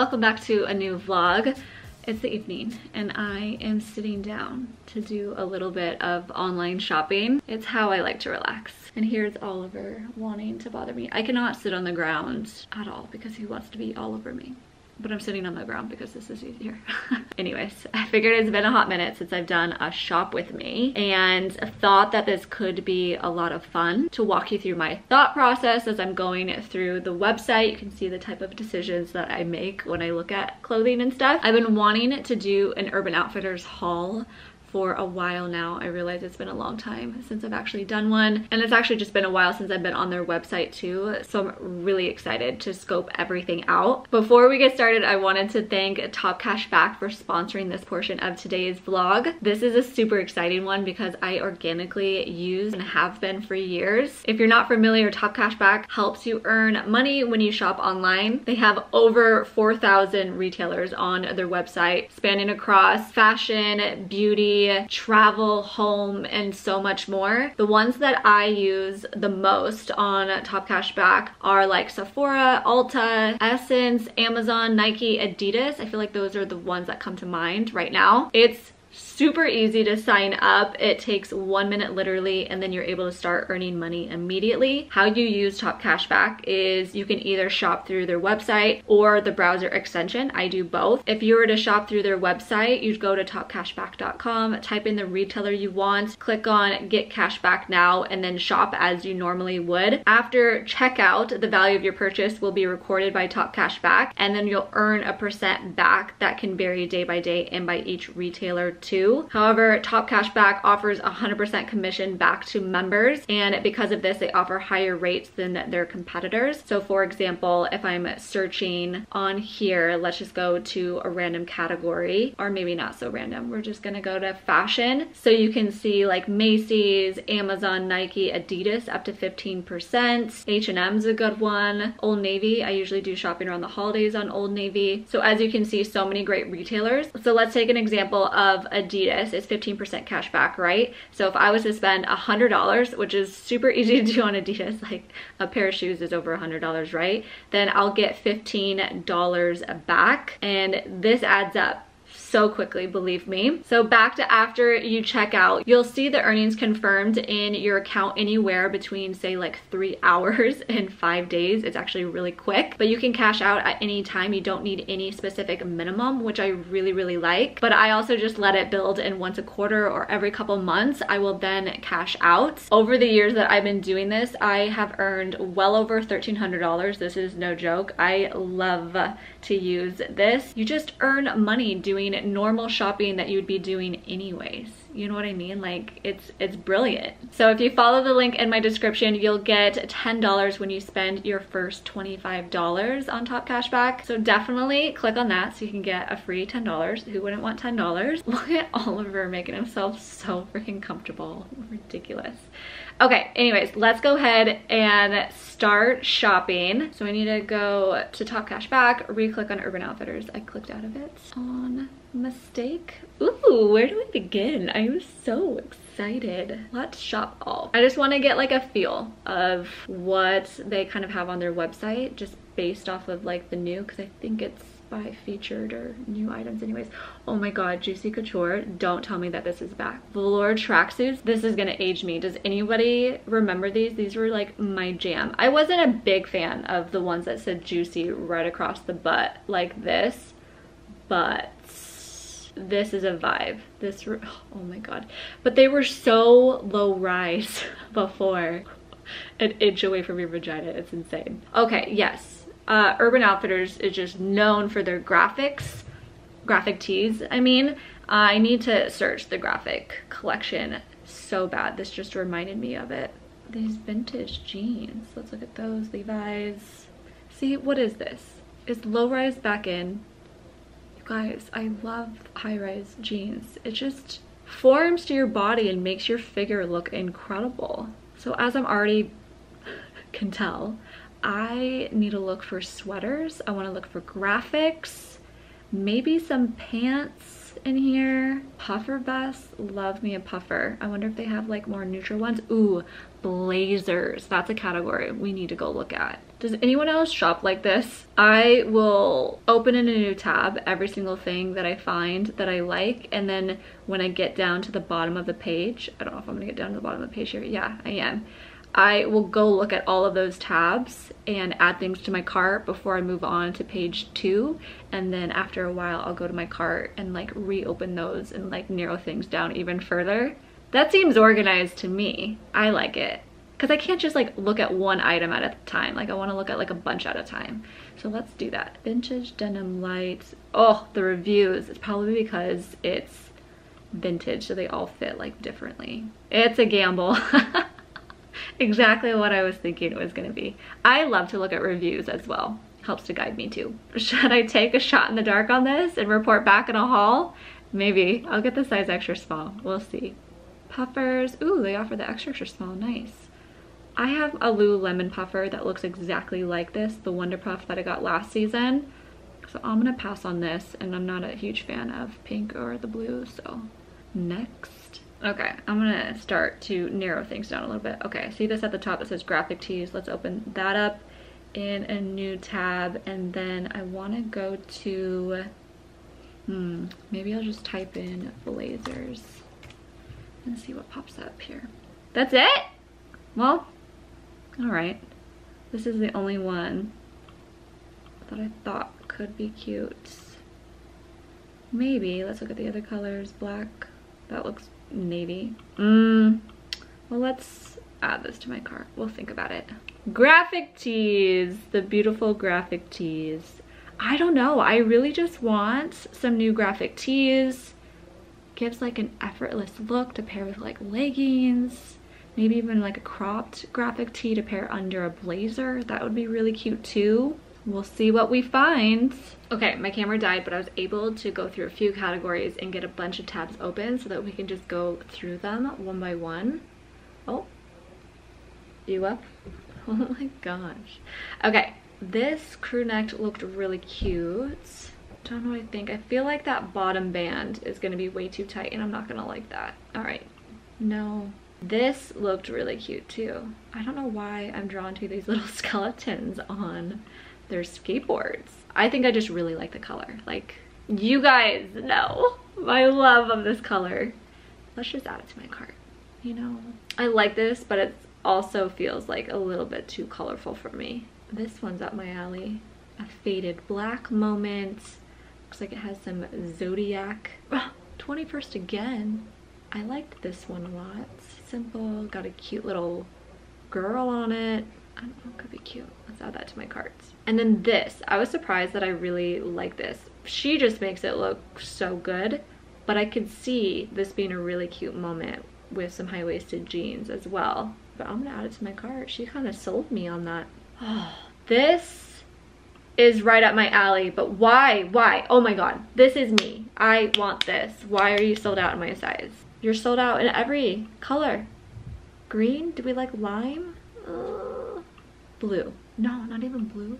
welcome back to a new vlog. It's the evening and I am sitting down to do a little bit of online shopping. It's how I like to relax. And here's Oliver wanting to bother me. I cannot sit on the ground at all because he wants to be all over me but I'm sitting on the ground because this is easier. Anyways, I figured it's been a hot minute since I've done a shop with me and thought that this could be a lot of fun to walk you through my thought process as I'm going through the website. You can see the type of decisions that I make when I look at clothing and stuff. I've been wanting to do an Urban Outfitters haul for a while now. I realize it's been a long time since I've actually done one. And it's actually just been a while since I've been on their website too. So I'm really excited to scope everything out. Before we get started, I wanted to thank Top Cash Back for sponsoring this portion of today's vlog. This is a super exciting one because I organically use and have been for years. If you're not familiar, Top Cash Back helps you earn money when you shop online. They have over 4,000 retailers on their website spanning across fashion, beauty, travel, home, and so much more. The ones that I use the most on Top Cash Back are like Sephora, Ulta, Essence, Amazon, Nike, Adidas. I feel like those are the ones that come to mind right now. It's super easy to sign up. It takes one minute literally and then you're able to start earning money immediately. How you use Top Cashback is you can either shop through their website or the browser extension. I do both. If you were to shop through their website, you'd go to topcashback.com, type in the retailer you want, click on get cashback now and then shop as you normally would. After checkout, the value of your purchase will be recorded by Top Cashback and then you'll earn a percent back that can vary day by day and by each retailer too. However, Top Cashback offers 100% commission back to members and because of this they offer higher rates than their competitors. So for example, if I'm searching on here, let's just go to a random category or maybe not so random. We're just gonna go to fashion. So you can see like Macy's, Amazon, Nike, Adidas up to 15%. H&M's a good one. Old Navy, I usually do shopping around the holidays on Old Navy. So as you can see, so many great retailers. So let's take an example of Adidas Adidas is 15% cash back, right? So if I was to spend $100, which is super easy to do on Adidas, like a pair of shoes is over $100, right? Then I'll get $15 back and this adds up so quickly, believe me. So back to after you check out, you'll see the earnings confirmed in your account anywhere between say like three hours and five days. It's actually really quick, but you can cash out at any time. You don't need any specific minimum, which I really, really like. But I also just let it build in once a quarter or every couple months, I will then cash out. Over the years that I've been doing this, I have earned well over $1,300. This is no joke. I love to use this. You just earn money doing normal shopping that you'd be doing anyways. You know what I mean? Like it's it's brilliant. So if you follow the link in my description, you'll get $10 when you spend your first $25 on Top Cashback. So definitely click on that so you can get a free $10. Who wouldn't want $10? Look at Oliver making himself so freaking comfortable. Ridiculous. Okay, anyways, let's go ahead and start shopping. So I need to go to Top Cash Back, re-click on Urban Outfitters. I clicked out of it on mistake. Ooh, where do we begin? I am so excited. Let's shop all. I just want to get like a feel of what they kind of have on their website just based off of like the new because I think it's by featured or new items anyways. Oh my god, Juicy Couture, don't tell me that this is back. Velour tracksuits, this is gonna age me. Does anybody remember these? These were like my jam. I wasn't a big fan of the ones that said Juicy right across the butt like this, but this is a vibe. This, oh my god. But they were so low rise before. An inch away from your vagina, it's insane. Okay, yes, uh, Urban Outfitters is just known for their graphics, graphic tees, I mean. I need to search the graphic collection so bad. This just reminded me of it. These vintage jeans. Let's look at those. Levi's. See, what is this? Is low-rise back in? Guys, I love high-rise jeans. It just forms to your body and makes your figure look incredible. So as I'm already can tell, I need to look for sweaters. I want to look for graphics, maybe some pants in here. Puffer vests, love me a puffer. I wonder if they have like more neutral ones. Ooh, blazers. That's a category we need to go look at. Does anyone else shop like this? I will open in a new tab every single thing that I find that I like and then when I get down to the bottom of the page, I don't know if I'm gonna get down to the bottom of the page here. Yeah, I am. I will go look at all of those tabs and add things to my cart before I move on to page two. And then after a while, I'll go to my cart and like reopen those and like narrow things down even further. That seems organized to me. I like it because I can't just like look at one item at a time. Like I want to look at like a bunch at a time. So let's do that. Vintage denim lights. Oh, the reviews. It's probably because it's vintage, so they all fit like differently. It's a gamble. exactly what I was thinking it was gonna be. I love to look at reviews as well. Helps to guide me too. Should I take a shot in the dark on this and report back in a haul? Maybe. I'll get the size extra small. We'll see. Puffers. Ooh, they offer the extra extra small. Nice. I have a Lululemon puffer that looks exactly like this, the Wonder Puff that I got last season. So I'm gonna pass on this and I'm not a huge fan of pink or the blue, so next. Okay, I'm gonna start to narrow things down a little bit. Okay, see this at the top that says graphic tees. Let's open that up in a new tab and then I wanna go to, hmm, maybe I'll just type in blazers and see what pops up here. That's it? Well, all right. This is the only one that I thought could be cute. Maybe. Let's look at the other colors. Black. That looks navy. Mmm. Well, let's add this to my cart. We'll think about it. Graphic tees. The beautiful graphic tees. I don't know. I really just want some new graphic tees. Gives like an effortless look to pair with like leggings maybe even like a cropped graphic tee to pair under a blazer. That would be really cute too. We'll see what we find. Okay, my camera died, but I was able to go through a few categories and get a bunch of tabs open so that we can just go through them one by one. Oh, you up? Oh my gosh. Okay, this crew neck looked really cute. Don't know what I think. I feel like that bottom band is gonna be way too tight and I'm not gonna like that. All right, no, this looked really cute too. I don't know why I'm drawn to these little skeletons on their skateboards. I think I just really like the color. Like, you guys know my love of this color. Let's just add it to my cart, you know? I like this, but it also feels like a little bit too colorful for me. This one's up my alley. A faded black moment. Looks like it has some zodiac. Oh, 21st again. I liked this one a lot simple, got a cute little girl on it. I don't know, could be cute. Add that to my carts. And then this, I was surprised that I really like this. She just makes it look so good, but I could see this being a really cute moment with some high-waisted jeans as well. But I'm gonna add it to my cart. She kind of sold me on that. Oh, this is right up my alley, but why? Why? Oh my god, this is me. I want this. Why are you sold out in my size? You're sold out in every color. Green? Do we like lime? Uh, blue. No, not even blue.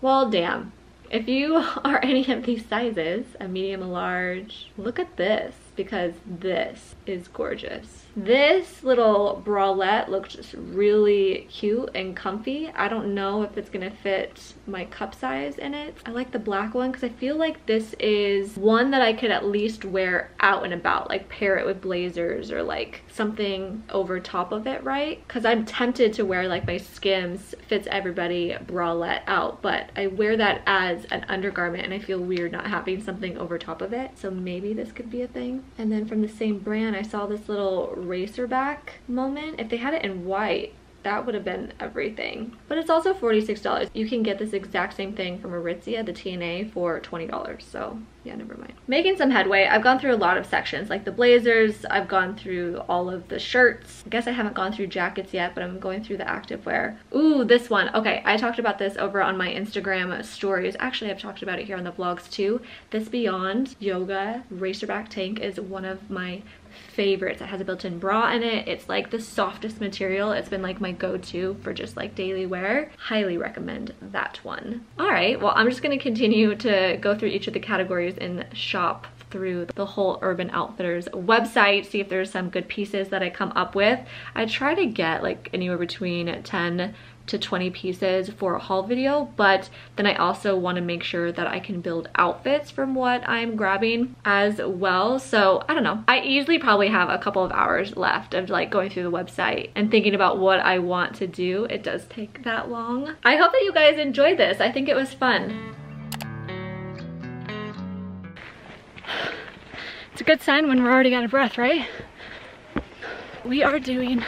Well, damn. If you are any of these sizes, a medium, a large, look at this because this is gorgeous. This little bralette looks just really cute and comfy. I don't know if it's gonna fit my cup size in it. I like the black one because I feel like this is one that I could at least wear out and about, like pair it with blazers or like something over top of it, right? Because I'm tempted to wear like my Skims fits everybody bralette out, but I wear that as an undergarment and I feel weird not having something over top of it. So maybe this could be a thing. And then from the same brand, I saw this little racerback moment. If they had it in white, that would have been everything. But it's also $46. You can get this exact same thing from Aritzia, the TNA, for $20. So yeah, never mind. Making some headway. I've gone through a lot of sections, like the blazers. I've gone through all of the shirts. I guess I haven't gone through jackets yet, but I'm going through the activewear. Ooh, this one. Okay, I talked about this over on my Instagram stories. Actually, I've talked about it here on the vlogs too. This Beyond Yoga Racerback tank is one of my favorites. It has a built-in bra in it. It's like the softest material. It's been like my go-to for just like daily wear. Highly recommend that one. All right, well, I'm just gonna continue to go through each of the categories and shop through the whole Urban Outfitters website, see if there's some good pieces that I come up with. I try to get like anywhere between 10 to 20 pieces for a haul video, but then I also want to make sure that I can build outfits from what I'm grabbing as well. So I don't know. I easily probably have a couple of hours left of like going through the website and thinking about what I want to do. It does take that long. I hope that you guys enjoyed this. I think it was fun. It's a good sign when we're already out of breath, right? We are doing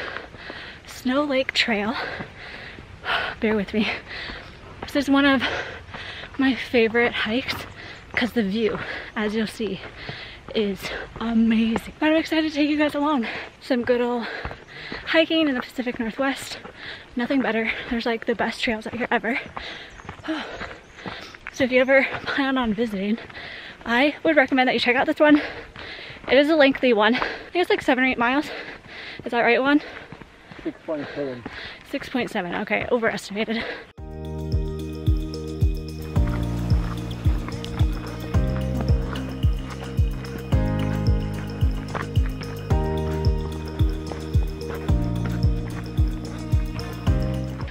Snow Lake Trail bear with me. This is one of my favorite hikes because the view, as you'll see, is amazing. I'm excited to take you guys along. Some good old hiking in the Pacific Northwest. Nothing better. There's like the best trails out here ever. So if you ever plan on visiting, I would recommend that you check out this one. It is a lengthy one. I think it's like seven or eight miles. Is that right one? 6.7. 6.7, okay, overestimated.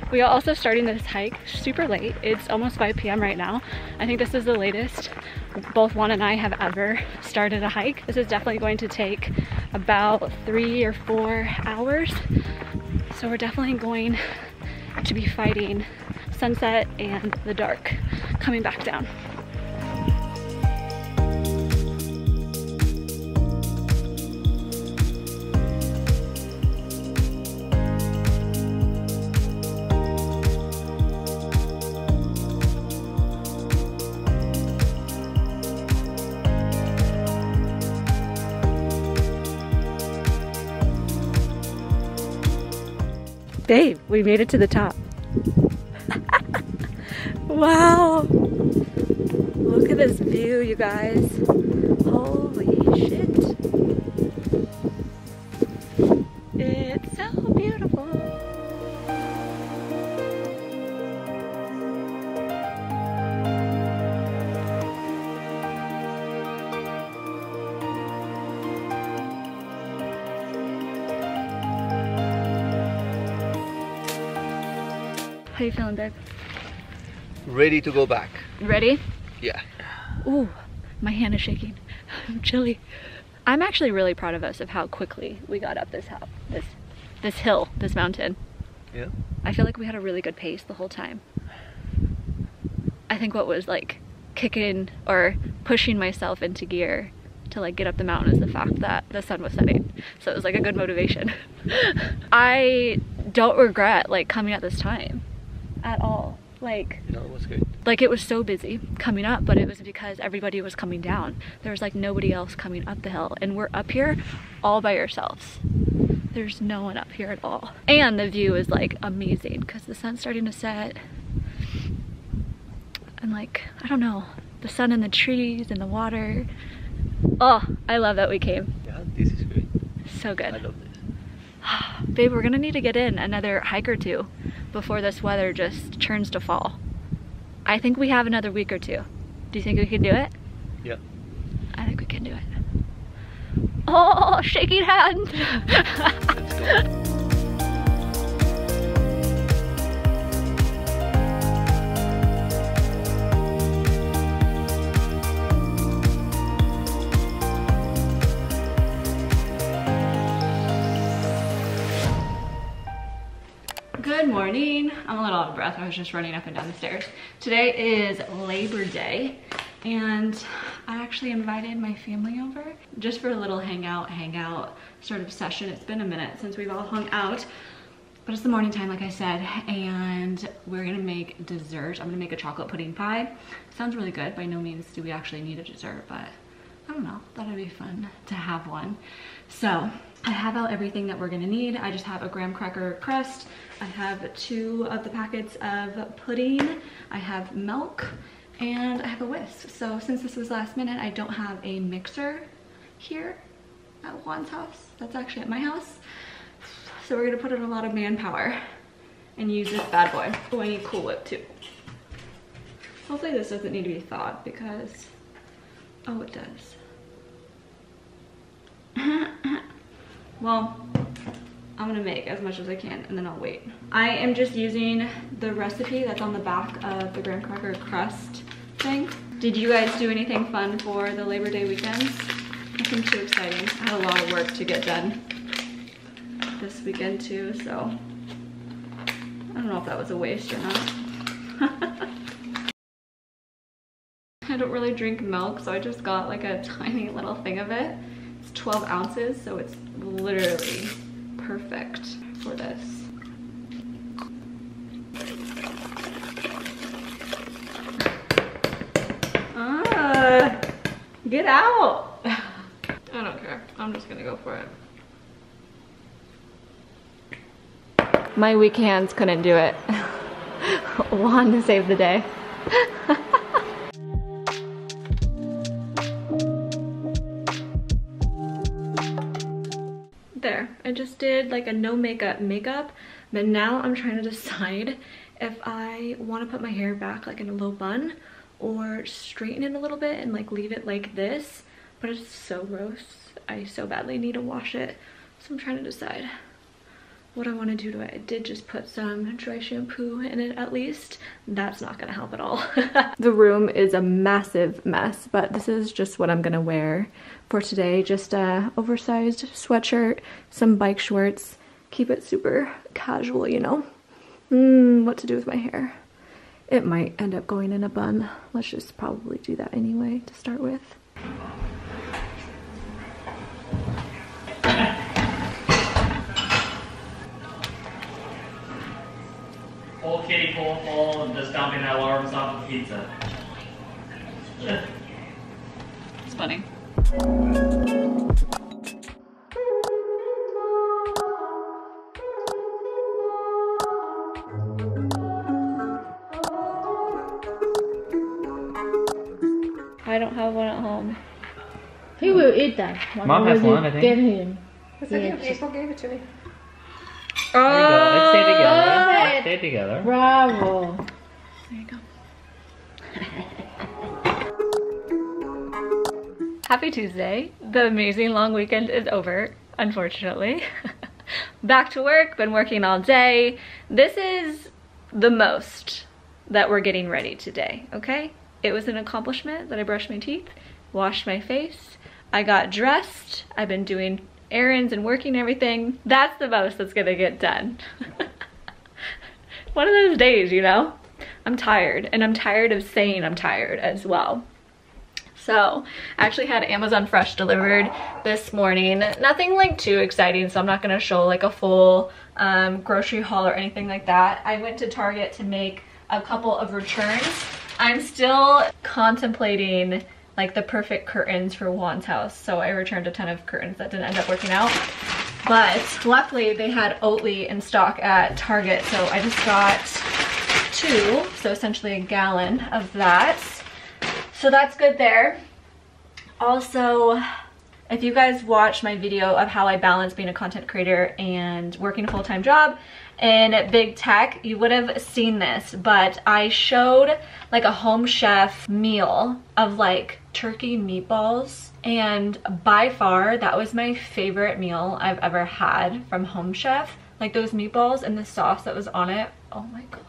We are also starting this hike super late. It's almost 5 p.m. right now. I think this is the latest both Juan and I have ever started a hike. This is definitely going to take about three or four hours. So we're definitely going to be fighting sunset and the dark coming back down. Babe, we made it to the top. wow. Look at this view, you guys. Holy shit. How you feeling, babe? Ready to go back. Ready? Yeah. Ooh, my hand is shaking. I'm chilly. I'm actually really proud of us of how quickly we got up this hill, this this hill, this mountain. Yeah. I feel like we had a really good pace the whole time. I think what was like kicking or pushing myself into gear to like get up the mountain is the fact that the sun was setting. So it was like a good motivation. I don't regret like coming at this time at all. Like No, it was good. like it was so busy coming up, but it was because everybody was coming down. There was like nobody else coming up the hill and we're up here all by ourselves. There's no one up here at all. And the view is like amazing because the sun's starting to set. And like, I don't know, the sun and the trees and the water. Oh, I love that we came. Yeah, this is good. So good. I love this. Babe, we're gonna need to get in another hike or two before this weather just turns to fall. I think we have another week or two. Do you think we can do it? Yeah. I think we can do it. Oh, shaking hand. Morning. I'm a little out of breath. I was just running up and down the stairs. Today is Labor Day and I actually invited my family over just for a little hangout, hangout sort of session. It's been a minute since we've all hung out, but it's the morning time, like I said, and we're gonna make dessert. I'm gonna make a chocolate pudding pie. Sounds really good. By no means do we actually need a dessert, but I don't know, thought it'd be fun to have one. So I have out everything that we're gonna need. I just have a graham cracker crust. I have two of the packets of pudding. I have milk and I have a whisk. So since this was last minute, I don't have a mixer here at Juan's house. That's actually at my house. So we're gonna put in a lot of manpower and use this bad boy. Oh, I need Cool Whip too. Hopefully this doesn't need to be thawed because Oh, it does. well, I'm gonna make as much as I can and then I'll wait. I am just using the recipe that's on the back of the graham cracker crust thing. Did you guys do anything fun for the Labor Day weekends? Nothing too exciting. I had a lot of work to get done this weekend too, so I don't know if that was a waste or not. I don't really drink milk, so I just got like a tiny little thing of it. It's 12 ounces, so it's literally perfect for this. Ah, get out. I don't care. I'm just gonna go for it. My weak hands couldn't do it. Juan to save the day. did like a no makeup makeup, but now I'm trying to decide if I want to put my hair back like in a low bun or straighten it a little bit and like leave it like this, but it's so gross. I so badly need to wash it, so I'm trying to decide what I want to do to it. I did just put some dry shampoo in it at least. That's not going to help at all. the room is a massive mess, but this is just what I'm going to wear for today. Just a oversized sweatshirt, some bike shorts. Keep it super casual, you know. Hmm, what to do with my hair. It might end up going in a bun. Let's just probably do that anyway to start with. Whole kitty pool full and just dumping that alarms off of pizza. It's funny. I don't have one at home. He will eat that. Mom has one, I think. Give him. It's okay, Yeah, April gave it to me. There you go. Let's stay together. Good. Stay together. Bravo. There you go. Happy Tuesday. The amazing long weekend is over, unfortunately. Back to work, been working all day. This is the most that we're getting ready today, okay? It was an accomplishment that I brushed my teeth, washed my face, I got dressed, I've been doing errands and working and everything. That's the most that's gonna get done. One of those days, you know? I'm tired, and I'm tired of saying I'm tired as well. So, I actually had Amazon Fresh delivered this morning. Nothing like too exciting, so I'm not gonna show like a full um, grocery haul or anything like that. I went to Target to make a couple of returns. I'm still contemplating like the perfect curtains for Juan's house. So I returned a ton of curtains that didn't end up working out. But luckily they had Oatly in stock at Target. So I just got two, so essentially a gallon of that. So that's good there. Also, if you guys watched my video of how I balance being a content creator and working a full-time job in big tech, you would have seen this, but I showed like a home chef meal of like turkey meatballs and by far that was my favorite meal I've ever had from Home Chef. Like those meatballs and the sauce that was on it, oh my god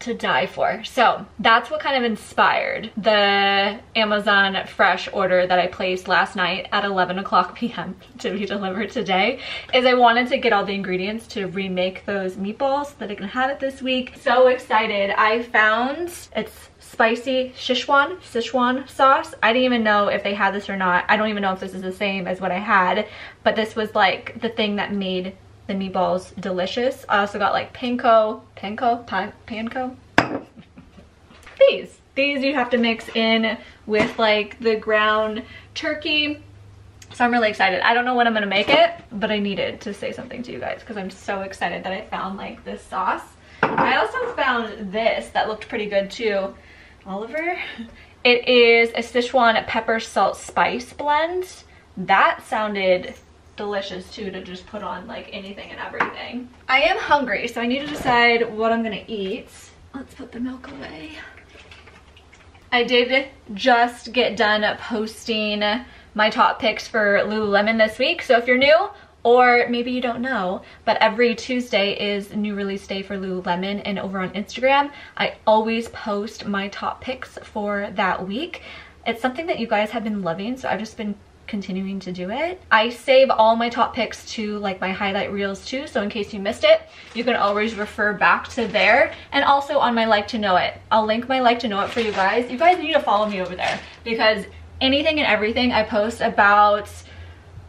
to die for. So that's what kind of inspired the Amazon Fresh order that I placed last night at 11 o'clock p.m. to be delivered today is I wanted to get all the ingredients to remake those meatballs so that I can have it this week. So excited. I found it's spicy Sichuan, Sichuan sauce. I didn't even know if they had this or not. I don't even know if this is the same as what I had, but this was like the thing that made the meatballs delicious. I also got like panko, panko, pan, panko. These. These you have to mix in with like the ground turkey. So I'm really excited. I don't know when I'm gonna make it, but I needed to say something to you guys because I'm so excited that I found like this sauce. I also found this that looked pretty good too. Oliver. It is a Sichuan pepper salt spice blend. That sounded delicious too to just put on like anything and everything. I am hungry, so I need to decide what I'm gonna eat. Let's put the milk away. I did just get done posting my top picks for Lululemon this week. So if you're new, or maybe you don't know, but every Tuesday is new release day for Lululemon and over on Instagram, I always post my top picks for that week. It's something that you guys have been loving, so I've just been continuing to do it. I save all my top picks to like my highlight reels too, so in case you missed it, you can always refer back to there. And also on my like to know it. I'll link my like to know it for you guys. You guys need to follow me over there because anything and everything I post about,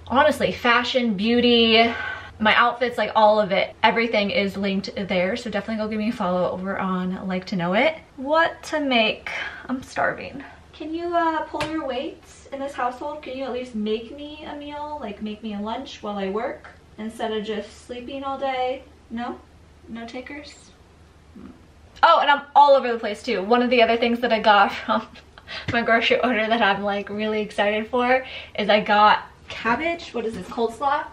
honestly, fashion, beauty, my outfits, like all of it, everything is linked there. So definitely go give me a follow over on like to know it. What to make? I'm starving. Can you uh, pull your weight in this household? Can you at least make me a meal? Like make me a lunch while I work instead of just sleeping all day? No? No takers? Oh, and I'm all over the place too. One of the other things that I got from my grocery order that I'm like really excited for is I got cabbage. What is this? Coleslaw?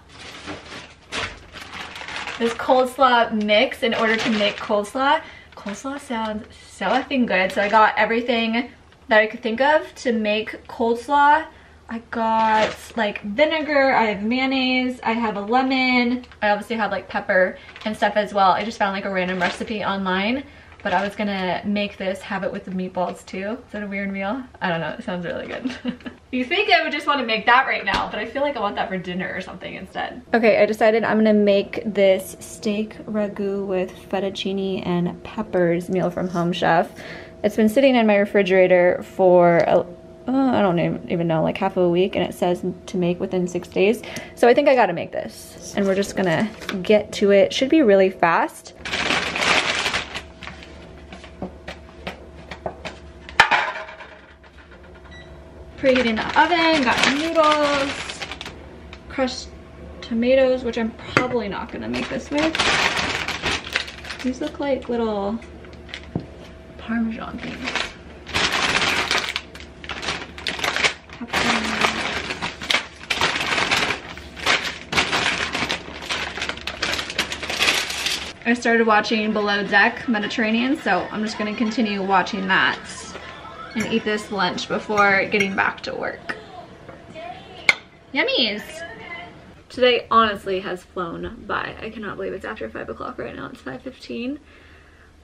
This coleslaw mix in order to make coleslaw. Coleslaw sounds so effing good. So I got everything that I could think of to make coleslaw. I got like vinegar, I have mayonnaise, I have a lemon. I obviously have like pepper and stuff as well. I just found like a random recipe online, but I was gonna make this, have it with the meatballs too. Is that a weird meal? I don't know, it sounds really good. you think I would just wanna make that right now, but I feel like I want that for dinner or something instead. Okay, I decided I'm gonna make this steak ragu with fettuccine and peppers meal from Home Chef. It's been sitting in my refrigerator for, a, uh, I don't even know, like half of a week, and it says to make within six days. So I think I gotta make this. And we're just gonna get to it. Should be really fast. Preheating the oven, got noodles, crushed tomatoes, which I'm probably not gonna make this with. These look like little Parmesan things. I started watching Below Deck Mediterranean, so I'm just gonna continue watching that and eat this lunch before getting back to work. Yummies! Today honestly has flown by. I cannot believe it's after 5 o'clock right now. It's 5.15.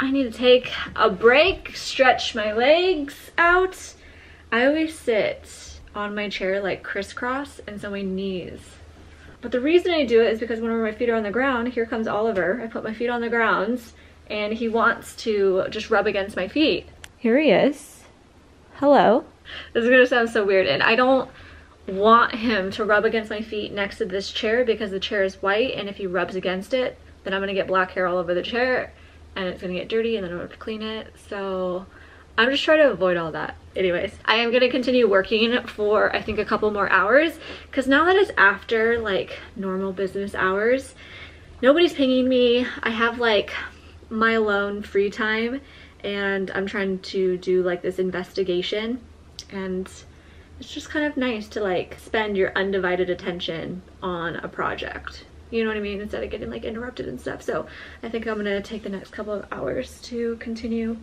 I need to take a break, stretch my legs out. I always sit on my chair like crisscross and so my knees. But the reason I do it is because whenever my feet are on the ground, here comes Oliver. I put my feet on the ground and he wants to just rub against my feet. Here he is. Hello. This is gonna sound so weird and I don't want him to rub against my feet next to this chair because the chair is white and if he rubs against it, then I'm gonna get black hair all over the chair and it's gonna get dirty and then I'm gonna clean it. So I'm just trying to avoid all that. Anyways, I am gonna continue working for I think a couple more hours because now that it's after like normal business hours, nobody's pinging me. I have like my alone free time and I'm trying to do like this investigation and it's just kind of nice to like spend your undivided attention on a project you know what I mean, instead of getting like interrupted and stuff. So I think I'm gonna take the next couple of hours to continue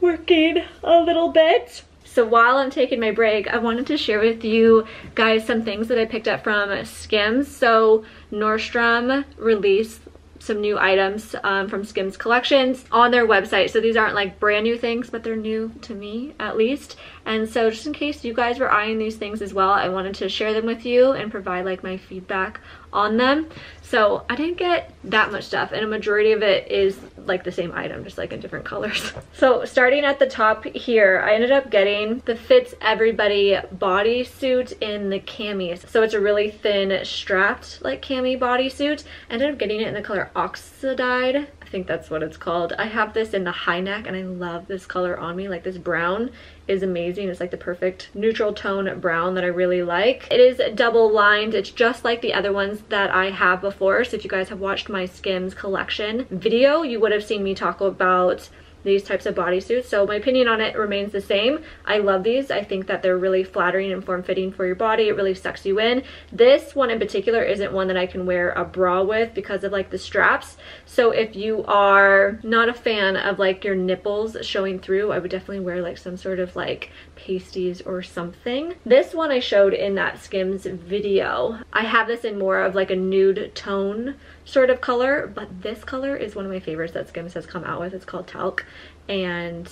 working a little bit. So while I'm taking my break, I wanted to share with you guys some things that I picked up from Skims. So Nordstrom released some new items um, from Skims collections on their website. So these aren't like brand new things, but they're new to me at least. And so just in case you guys were eyeing these things as well, I wanted to share them with you and provide like my feedback on them. So I didn't get that much stuff and a majority of it is like the same item, just like in different colors. So starting at the top here, I ended up getting the Fits Everybody bodysuit in the camis. So it's a really thin strapped like cami bodysuit. I ended up getting it in the color Oxidide. Think that's what it's called. I have this in the high neck and I love this color on me, like this brown is amazing. It's like the perfect neutral tone brown that I really like. It is double lined. It's just like the other ones that I have before. So if you guys have watched my Skims collection video, you would have seen me talk about these types of bodysuits. So my opinion on it remains the same. I love these. I think that they're really flattering and form-fitting for your body. It really sucks you in. This one in particular isn't one that I can wear a bra with because of like the straps. So if you are not a fan of like your nipples showing through, I would definitely wear like some sort of like pasties or something. This one I showed in that Skims video. I have this in more of like a nude tone sort of color, but this color is one of my favorites that Skims has come out with. It's called Talc and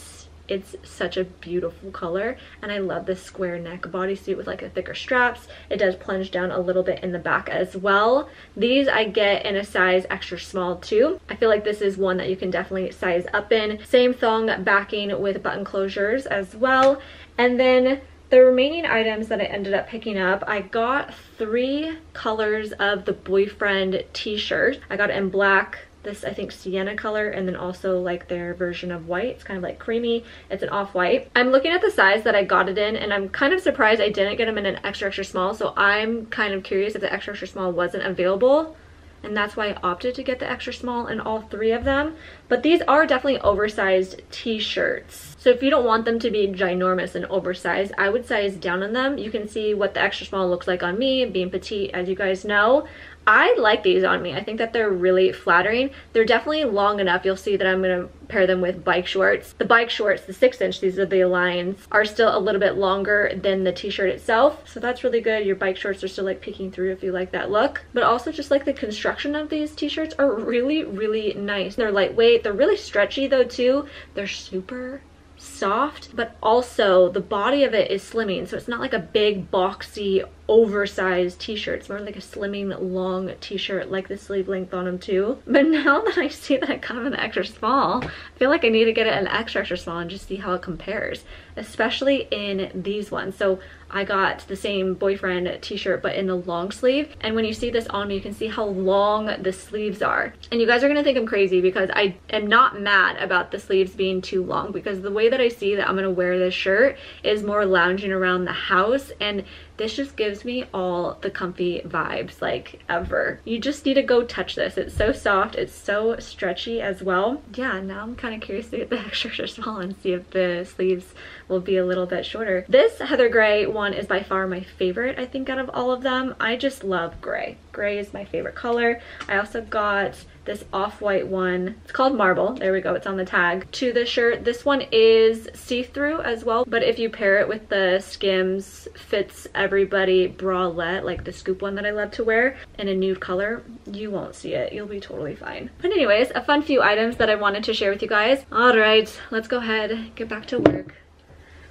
it's such a beautiful color and I love this square neck bodysuit with like a thicker straps. It does plunge down a little bit in the back as well. These I get in a size extra small too. I feel like this is one that you can definitely size up in. Same thong backing with button closures as well. And then the remaining items that I ended up picking up, I got three colors of the boyfriend t-shirt. I got it in black, this I think sienna color and then also like their version of white. It's kind of like creamy. It's an off-white. I'm looking at the size that I got it in and I'm kind of surprised I didn't get them in an extra extra small so I'm kind of curious if the extra extra small wasn't available and that's why I opted to get the extra small in all three of them. But these are definitely oversized t-shirts. So if you don't want them to be ginormous and oversized, I would size down on them. You can see what the extra small looks like on me, being petite as you guys know. I like these on me. I think that they're really flattering. They're definitely long enough. You'll see that I'm going to pair them with bike shorts. The bike shorts, the six inch, these are the Aligns, are still a little bit longer than the t-shirt itself. So that's really good. Your bike shorts are still like peeking through if you like that look. But also just like the construction of these t-shirts are really, really nice. They're lightweight. They're really stretchy though too. They're super soft, but also the body of it is slimming. So it's not like a big boxy oversized t-shirt. It's more like a slimming long t-shirt like the sleeve length on them too. But now that I see that got them in extra small, I feel like I need to get it an extra extra small and just see how it compares, especially in these ones. So I got the same boyfriend t-shirt but in the long sleeve. And when you see this on me you can see how long the sleeves are. And you guys are gonna think I'm crazy because I am not mad about the sleeves being too long because the way that I see that I'm gonna wear this shirt is more lounging around the house and this just gives me all the comfy vibes like ever. You just need to go touch this. It's so soft. It's so stretchy as well. Yeah, now I'm kind of curious to get the extra small and see if the sleeves will be a little bit shorter. This Heather Gray one is by far my favorite, I think, out of all of them. I just love gray. Gray is my favorite color. I also got this off-white one. It's called Marble. There we go. It's on the tag. To the shirt. This one is see-through as well, but if you pair it with the Skims Fits Everybody bralette, like the scoop one that I love to wear, in a nude color, you won't see it. You'll be totally fine. But anyways, a fun few items that I wanted to share with you guys. All right, let's go ahead, get back to work.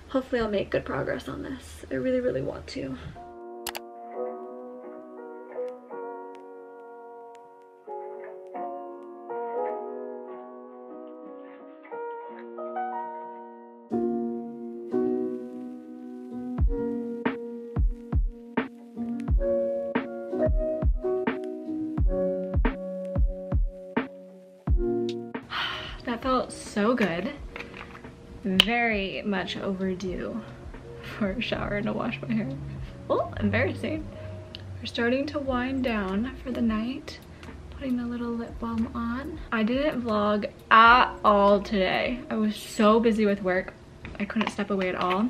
Hopefully I'll make good progress on this. I really, really want to. Much overdue for a shower and to wash my hair. Well, embarrassing. We're starting to wind down for the night. Putting a little lip balm on. I didn't vlog at all today. I was so busy with work. I couldn't step away at all.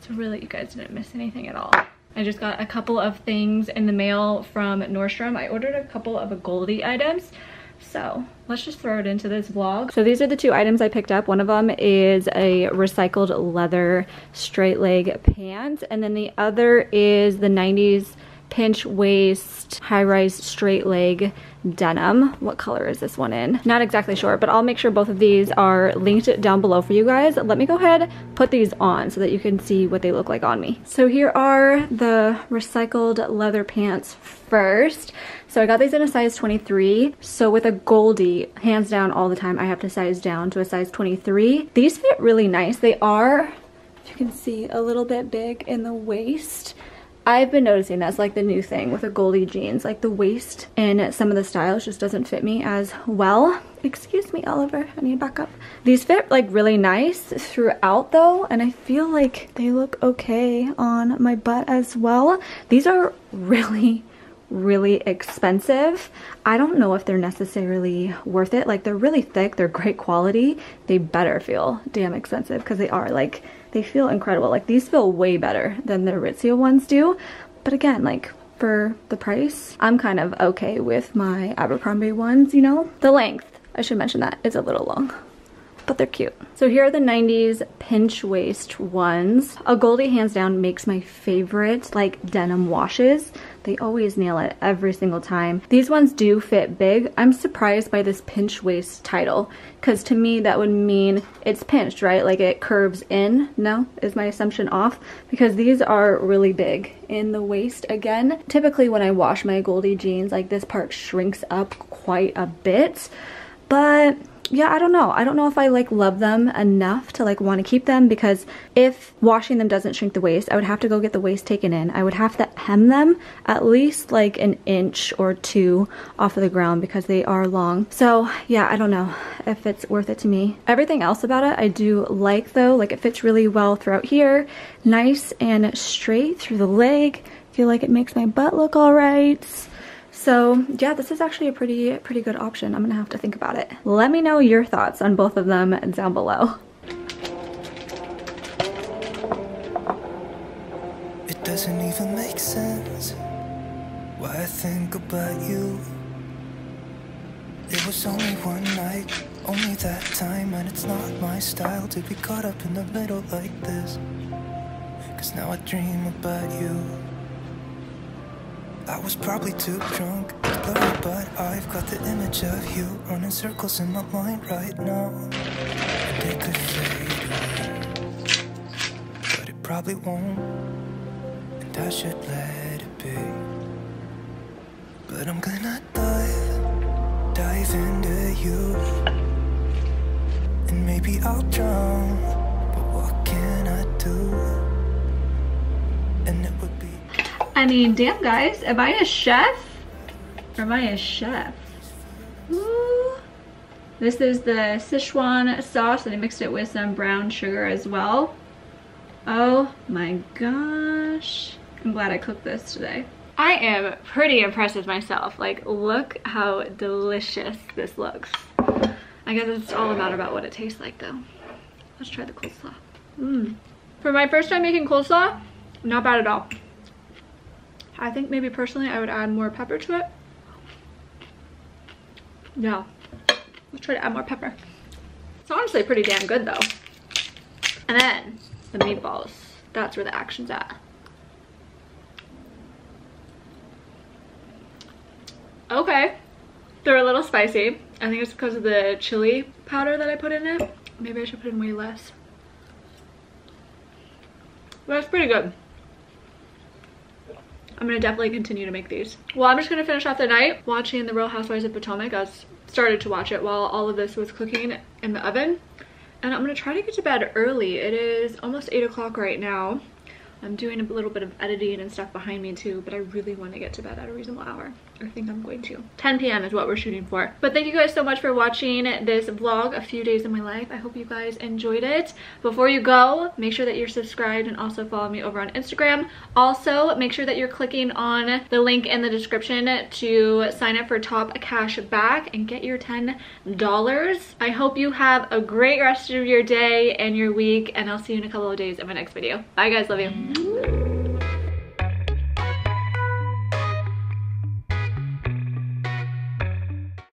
So really, you guys didn't miss anything at all. I just got a couple of things in the mail from Nordstrom. I ordered a couple of Agolde items. So let's just throw it into this vlog. So these are the two items I picked up. One of them is a recycled leather straight leg pant. And then the other is the 90s pinch waist high-rise straight leg denim. What color is this one in? Not exactly sure, but I'll make sure both of these are linked down below for you guys. Let me go ahead, put these on so that you can see what they look like on me. So here are the recycled leather pants first. So I got these in a size 23. So with Agolde, hands down all the time, I have to size down to a size 23. These fit really nice. They are, if you can see, a little bit big in the waist. I've been noticing that's like the new thing with the Agolde jeans. Like the waist in some of the styles just doesn't fit me as well. Excuse me, Oliver, I need to back up. These fit like really nice throughout though, and I feel like they look okay on my butt as well. These are really, really expensive. I don't know if they're necessarily worth it. Like they're really thick, they're great quality. They better feel damn expensive because they are like, they feel incredible. Like these feel way better than the Aritzia ones do. But again, like for the price, I'm kind of okay with my Abercrombie ones, you know? The length, I should mention that, is a little long but they're cute. So here are the 90s pinch waist ones. Agolde hands down makes my favorite like denim washes. They always nail it every single time. These ones do fit big. I'm surprised by this pinch waist title because to me that would mean it's pinched, right? Like it curves in. No, is my assumption off? Because these are really big in the waist again. Typically when I wash my Goldie jeans, like this part shrinks up quite a bit. But yeah, I don't know. I don't know if I like love them enough to like want to keep them because if washing them doesn't shrink the waist, I would have to go get the waist taken in. I would have to hem them at least like an inch or two off of the ground because they are long. So yeah, I don't know if it's worth it to me. Everything else about it I do like though. Like it fits really well throughout here. Nice and straight through the leg. Feel like it makes my butt look all right. So yeah, this is actually a pretty, pretty good option. I'm gonna have to think about it. Let me know your thoughts on both of them down below. It doesn't even make sense why I think about you. It was only one night, only that time, and it's not my style to be caught up in the middle like this. Cause now I dream about you. I was probably too drunk, it's blurry, but I've got the image of you running circles in my mind right now. And it could fade away, but it probably won't. And I should let it be. But I'm gonna dive, dive into you. And maybe I'll drown, but what can I do? And it would. I mean, damn guys, am I a chef? Or am I a chef? Ooh. This is the Sichuan sauce and I mixed it with some brown sugar as well. Oh my gosh. I'm glad I cooked this today. I am pretty impressed with myself. Like, look how delicious this looks. I guess it's all about about what it tastes like though. Let's try the coleslaw. Mmm. For my first time making coleslaw, not bad at all. I think maybe personally I would add more pepper to it. Yeah, let's try to add more pepper. It's honestly pretty damn good though. And then the meatballs, that's where the action's at. Okay, they're a little spicy. I think it's because of the chili powder that I put in it. Maybe I should put in way less. But it's pretty good. I'm gonna definitely continue to make these. Well, I'm just gonna finish off the night watching The Real Housewives of Potomac. I started to watch it while all of this was cooking in the oven. And I'm gonna try to get to bed early. It is almost 8 o'clock right now. I'm doing a little bit of editing and stuff behind me too, but I really want to get to bed at a reasonable hour. I think I'm going to. 10 p.m. is what we're shooting for. But thank you guys so much for watching this vlog, a few days in my life. I hope you guys enjoyed it. Before you go, make sure that you're subscribed and also follow me over on Instagram. Also, make sure that you're clicking on the link in the description to sign up for TopCashback and get your $10. I hope you have a great rest of your day and your week, and I'll see you in a couple of days in my next video. Bye guys, love you.